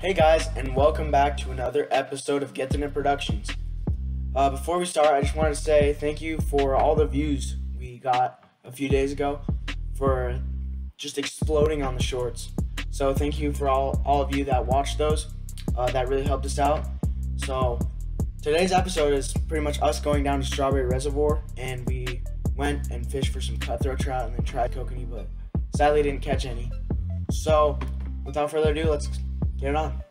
Hey guys, and welcome back to another episode of Get the Net Productions. Uh, before we start, I just wanted to say thank you for all the views we got a few days ago for just exploding on the shorts. So thank you for all, all of you that watched those. Uh, that really helped us out. So today's episode is pretty much us going down to Strawberry Reservoir, and we went and fished for some cutthroat trout and then tried kokanee, but sadly didn't catch any. So without further ado, let's it on.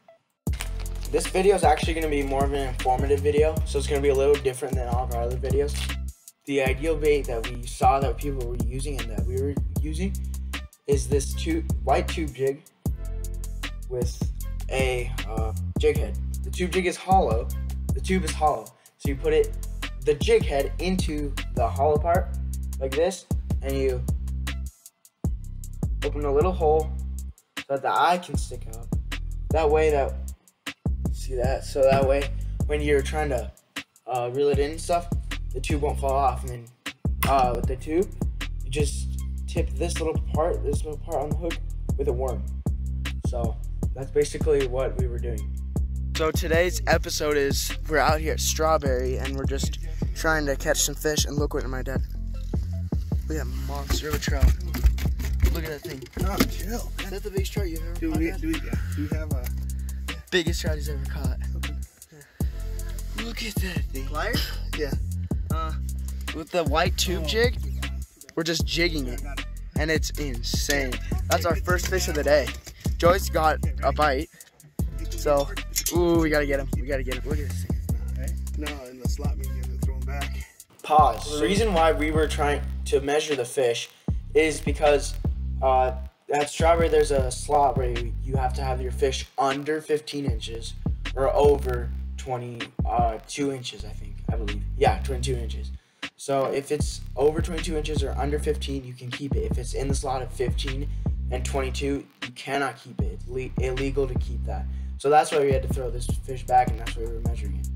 This video is actually going to be more of an informative video, so it's going to be a little different than all of our other videos. The ideal bait that we saw that people were using and that we were using is this tube, white tube jig with a uh, jig head. The tube jig is hollow. The tube is hollow. So you put it, the jig head into the hollow part like this, and you open a little hole so that the eye can stick out. That way, that see that. So that way, when you're trying to uh, reel it in and stuff, the tube won't fall off. And then uh, with the tube, you just tip this little part, this little part on the hook with a worm. So that's basically what we were doing. So today's episode is we're out here at Strawberry and we're just trying to catch some fish. And look what my dad. Look at that monster of a trout. Look at that thing. Oh, chill. Is that the biggest trout you've ever Do caught? we, do we, yeah, do we have a biggest trout he's ever caught. Look at that thing. pliers? Yeah. Uh, with the white tube jig, we're just jigging it, and it's insane. That's our first fish of the day. Joyce got a bite, so ooh, we gotta get him. We gotta get him. Look at this thing. No, in the slot mean you have to throw them back. Pause. The reason why we were trying to measure the fish is because uh, at Strawberry there's a slot where you, you have to have your fish under 15 inches or over 22 uh, inches, I think. I believe. Yeah, 22 inches. So if it's over 22 inches or under 15, you can keep it. If it's in the slot of 15 and 22, you cannot keep it. It's le- illegal to keep that. So that's why we had to throw this fish back, and that's why we were measuring it.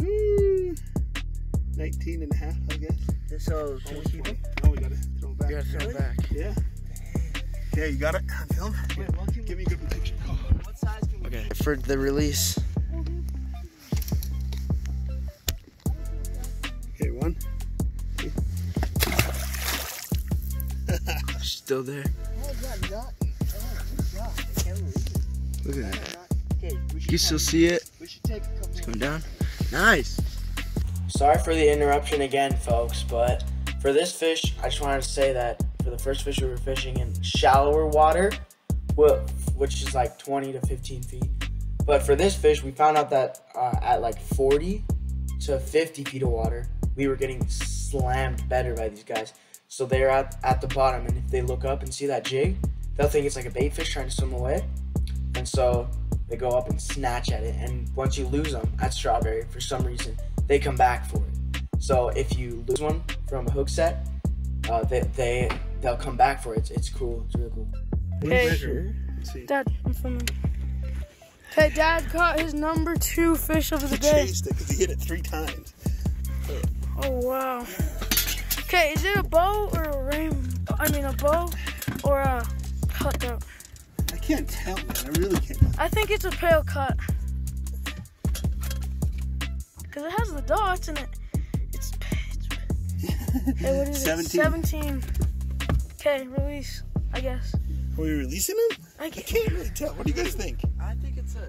Hmm. 19 and a half, I guess. So Almost 20. Oh, we gotta it back. You gotta throw it back. Yeah. Okay, you got it on film? Give me a good picture. Oh. Okay. For the release. Okay, one. Still there. Look at that. You still see it? We should take a couple. It's going down. Nice. Sorry for the interruption again, folks, but for this fish, I just wanted to say that for the first fish we were fishing in shallower water, wh- which is like 20 to 15 feet. But for this fish, we found out that uh, at like 40 to 50 feet of water, we were getting slammed better by these guys. So they're at, at the bottom, and if they look up and see that jig, they'll think it's like a bait fish trying to swim away. And so they go up and snatch at it. And once you lose them at Strawberry, for some reason, they come back for it. So if you lose one from a hook set, uh, they, they, they'll come back for it. It's, it's cool. It's really cool. Hey. Dad, I'm filming. Okay, Dad caught his number two fish of the He day. chased it because he hit it three times. Oh wow. Okay, is it a bow or a rain? I mean a bow or a cutthroat? I can't tell, man. I really can't. I think it's a pale cut. Cause it has the dots in it. It's. it's hey, what is 17. it? Seventeen. Okay, release. I guess. Are we releasing him? I I can't. can't really tell. What do you guys think? I think it's a.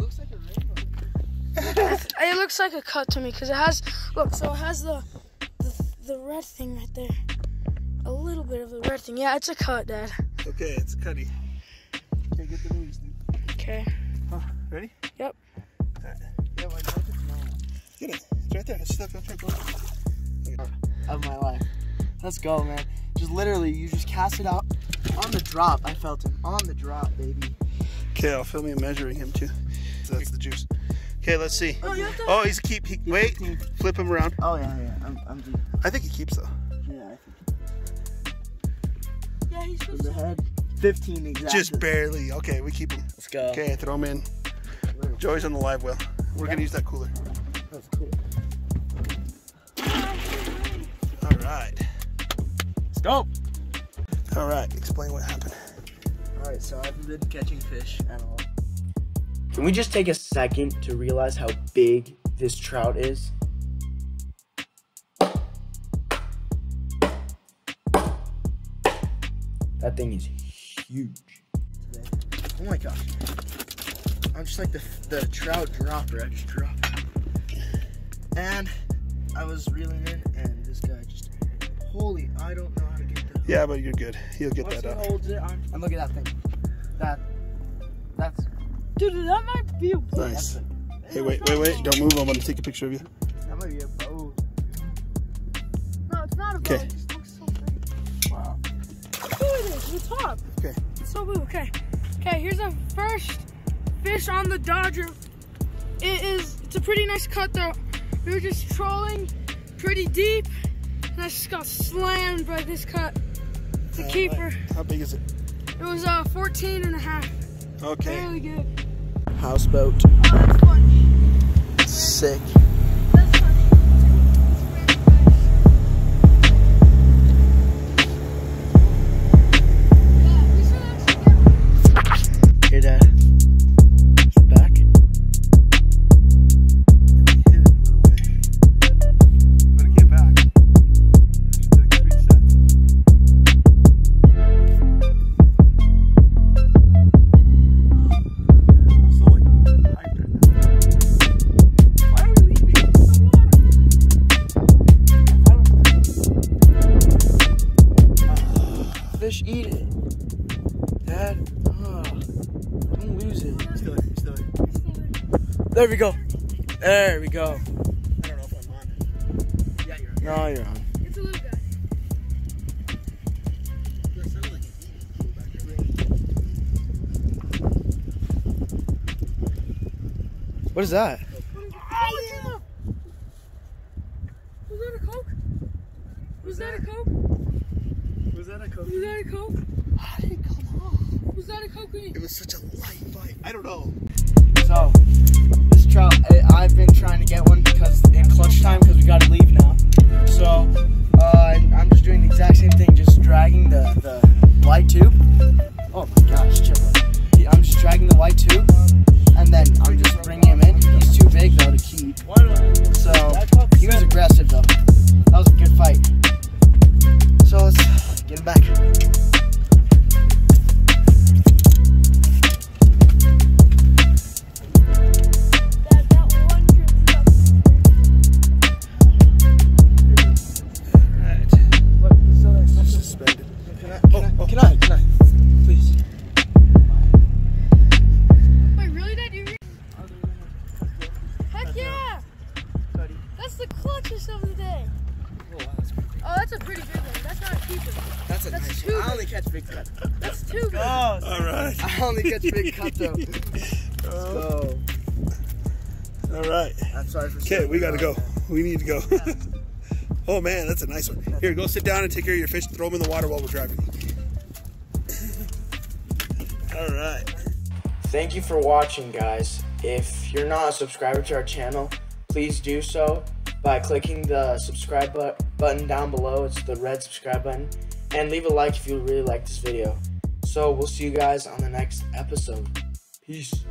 Looks like a rainbow. It looks like a cut to me because it has. Look, so it has the, the the red thing right there. A little bit of the red thing. Yeah, it's a cut, Dad. Okay, it's Cuddy. Okay, get the release, dude. Okay. Ready? Yep. Yeah, my jacket's not. Get it. It's right there. It's stuck. That's right. Go. Of my life. Let's go, man. Just literally, you just cast it out on the drop. I felt him on the drop, baby. Okay, I'll film you measuring him too. So that's the juice. Okay, let's see. Oh, to. Oh, he's keep. He, wait, flip him around. Oh yeah, yeah. I'm, I'm deep. I think he keeps though. Yeah, I think Yeah, he's supposed the to. head. Fifteen exactly. Just barely. Okay, we keep him. Let's go. Okay, throw him in. Joey's on the live well. We're gonna use that cooler. That's cool. Let's go. All right. Explain what happened. Alright, so I haven't been catching fish at all. Can we just take a second to realize how big this trout is? That thing is huge. Oh my gosh. I'm just like the, the trout dropper. I just dropped it. And I was reeling in, and this guy just. Holy, I don't know how to get the. Yeah, but you're good. He'll get Once that he up. Uh, holds it, I'm, and look at that thing. That. That's. Dude, that might be a Nice. A, Hey, wait, wait, wait. Don't move. I'm going to take a picture of you. that might be a boat. No, it's not a boat. Okay. It just looks so big. Wow. Look at it, the top. Okay. It's so blue. Okay. Okay, here's our first fish on the Dodger. It is, it's a pretty nice cut though. We were just trolling pretty deep, and I just got slammed by this cut. The keeper. How big is it? It was uh 14 and a half. Okay. Really good. Houseboat. Oh. Sick. Fish eat it. Dad. Oh, lose it. Still, still. There we go. There we go. I don't know if I'm on. Yeah, you're No, you're on. What is that? Oh, Was that a Coke? Was that a Coke? Was that a coke? Was that a Coke? How did it come off? Was that a Coke? It was such a light bite. I don't know. So, this trout, I, I've been trying to get one because in clutch time because we got to leave now. So, uh, I'm just doing the exact same thing, just dragging the, the white tube. Oh my gosh, That's a That's nice too one. I only catch big cuts. That's too big. All right. I only catch big cuts though. Uh-huh. So, All right. I'm sorry for Okay, we gotta that. go. We need to go. oh man, that's a nice one. Here, go sit down and take care of your fish. Throw them in the water while we're driving. All right. Thank you for watching, guys. If you're not a subscriber to our channel, please do so by clicking the subscribe bu- button down below. It's the red subscribe button. And leave a like if you really like this video. So we'll see you guys on the next episode. Peace.